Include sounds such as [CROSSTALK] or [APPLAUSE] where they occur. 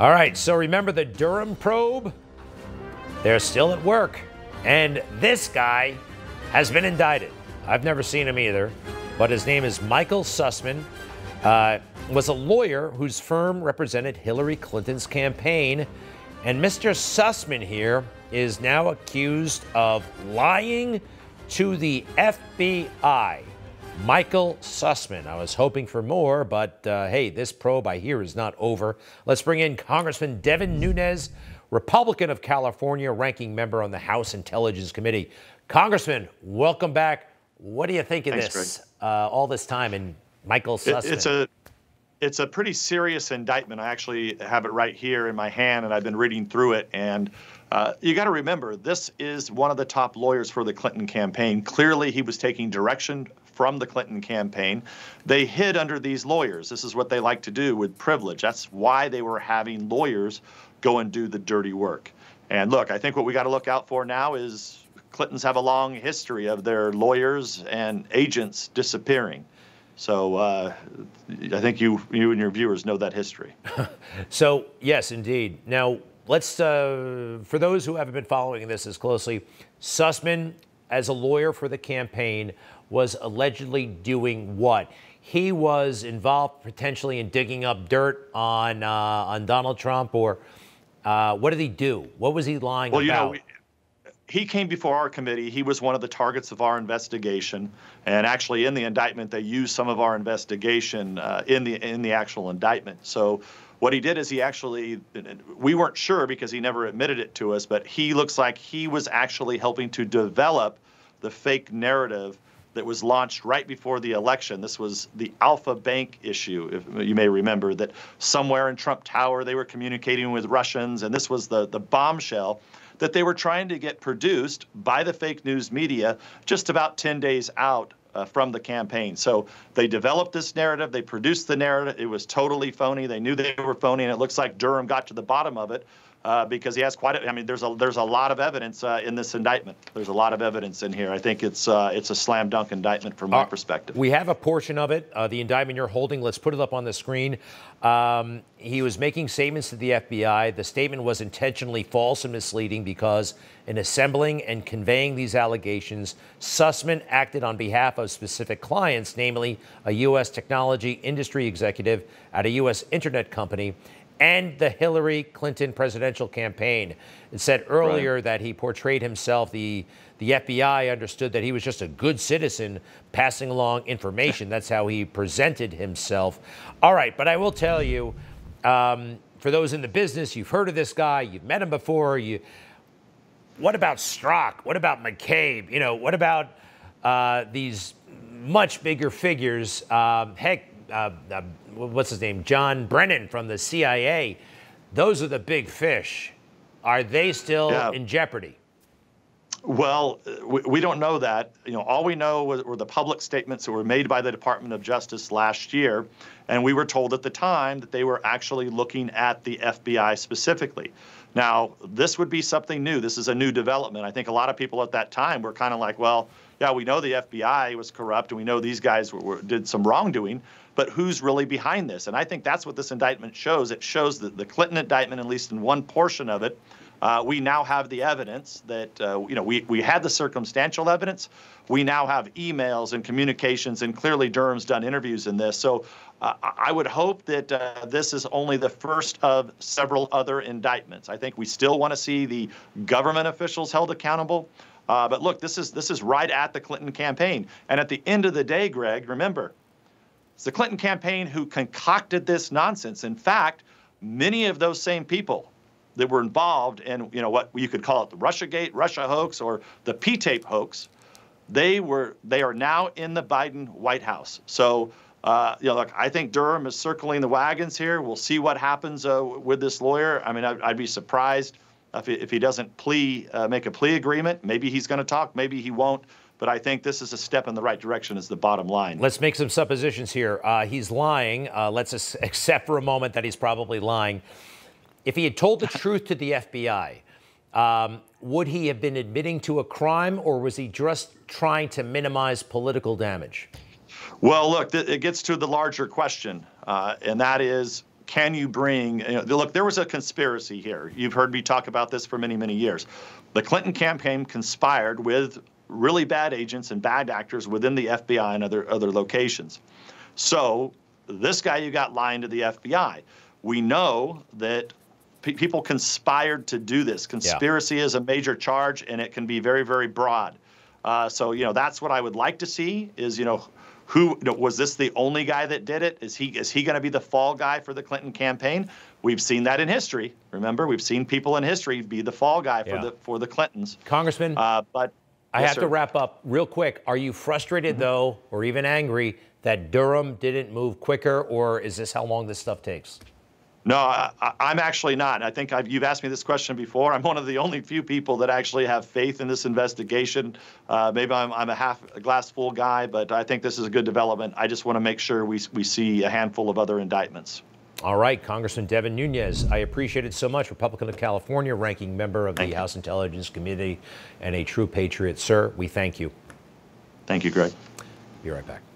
All right, so remember the Durham probe? They're still at work. And this guy has been indicted. I've never seen him either, but his name is Michael Sussmann. Uh, was a lawyer whose firm represented Hillary Clinton's campaign. And Mr. Sussmann here is now accused of lying to the FBI. Michael Sussmann. I was hoping for more, but uh, hey, this probe I hear is not over. Let's bring in Congressman Devin Nunes, Republican of California, ranking member on the House Intelligence Committee. Congressman, welcome back. What do you think of Thanks, this uh, all this time and Michael Sussmann? It, it's a it's a pretty serious indictment. I actually have it right here in my hand, and I've been reading through it. And uh, you got to remember, this is one of the top lawyers for the Clinton campaign. Clearly, he was taking direction from the Clinton campaign. They hid under these lawyers. This is what they like to do with privilege. That's why they were having lawyers go and do the dirty work. And look, I think what we got to look out for now is Clintons have a long history of their lawyers and agents disappearing. So uh, I think you, you and your viewers know that history. [LAUGHS] so yes, indeed. Now let's, uh, for those who haven't been following this as closely, Sussmann, as a lawyer for the campaign, was allegedly doing what? He was involved potentially in digging up dirt on uh, on Donald Trump, or uh, what did he do? What was he lying about? well, about? You know, we, he came before our committee. He was one of the targets of our investigation, and actually, in the indictment, they used some of our investigation uh, in the in the actual indictment. So, what he did is he actually we weren't sure because he never admitted it to us, but he looks like he was actually helping to develop the fake narrative that was launched right before the election. This was the Alfa Bank issue, if you may remember, that somewhere in Trump Tower they were communicating with Russians, and this was the the bombshell that they were trying to get produced by the fake news media just about 10 days out uh, from the campaign. So they developed this narrative, they produced the narrative. It was totally phony. They knew they were phony, and it looks like Durham got to the bottom of it uh, because he has quite. A, I mean, there's a there's a lot of evidence uh, in this indictment. There's a lot of evidence in here. I think it's uh, it's a slam dunk indictment from my uh, perspective. We have a portion of it, uh, the indictment you're holding. Let's put it up on the screen. Um, he was making statements to the FBI. The statement was intentionally false and misleading because, in assembling and conveying these allegations, Sussmann acted on behalf of specific clients, namely a U.S. technology industry executive at a U.S. internet company and the Hillary Clinton presidential campaign. It said earlier right. that he portrayed himself, the, the FBI understood that he was just a good citizen passing along information. [LAUGHS] That's how he presented himself. All right, but I will tell you, um, for those in the business, you've heard of this guy, you've met him before. You, what about Strzok? What about McCabe? You know, what about uh, these much bigger figures? Um, heck, uh, uh, what's his name, John Brennan from the CIA. Those are the big fish. Are they still yeah. in jeopardy? Well, we, don't know that. You know, all we know were, were, the public statements that were made by the Department of Justice last year, and we were told at the time that they were actually looking at the FBI specifically. Now, this would be something new. This is a new development. I think a lot of people at that time were kind of like, well, yeah, we know the FBI was corrupt, and we know these guys were, were, did some wrongdoing, but who's really behind this? And I think that's what this indictment shows. It shows that the Clinton indictment, at least in one portion of it, uh, we now have the evidence that, uh, you know, we, we had the circumstantial evidence. We now have emails and communications, and clearly Durham's done interviews in this. So uh, I would hope that uh, this is only the first of several other indictments. I think we still want to see the government officials held accountable. Uh, but look, this is this is right at the Clinton campaign. And at the end of the day, Greg, remember, it's the Clinton campaign who concocted this nonsense. In fact, many of those same people that were involved in, you know, what you could call it the Russiagate, Russia hoax, or the P-tape hoax, they were they are now in the Biden White House. So, uh, you know, look, I think Durham is circling the wagons here. We'll see what happens uh, with this lawyer. I mean, I'd, I'd be surprised if he, if he doesn't plea, uh, make a plea agreement. Maybe he's going to talk. Maybe he won't. But I think this is a step in the right direction, is the bottom line. Let's make some suppositions here. Uh, he's lying. Uh, let's [LAUGHS] accept for a moment that he's probably lying. If he had told the truth to the FBI, um, would he have been admitting to a crime, or was he just trying to minimize political damage? Well, look, it gets to the larger question, uh, and that is can you bring? You know, look, there was a conspiracy here. You've heard me talk about this for many, many years. The Clinton campaign conspired with really bad agents and bad actors within the FBI and other other locations. So this guy you got lying to the FBI. We know that pe- people conspired to do this. Conspiracy yeah. is a major charge, and it can be very, very broad. Uh, so you know that's what I would like to see is you know who you know, was this the only guy that did it? Is he is he going to be the fall guy for the Clinton campaign? We've seen that in history. Remember, we've seen people in history be the fall guy for yeah. the for the Clintons. Congressman, uh, but I yes, have sir. to wrap up real quick. Are you frustrated mm-hmm. though, or even angry that Durham didn't move quicker, or is this how long this stuff takes? No, I, am actually not. I think I've, you've asked me this question before. I'm one of the only few people that actually have faith in this investigation. Uh, maybe I'm, I'm, a half a glass full guy, but I think this is a good development. I just want to make sure we, we see a handful of other indictments. All right, Congressman Devin Nunes, I appreciate it so much. Republican of California, ranking member of thank the you. House Intelligence Committee, and a true patriot. Sir, we thank you. Thank you, Greg. Be right back.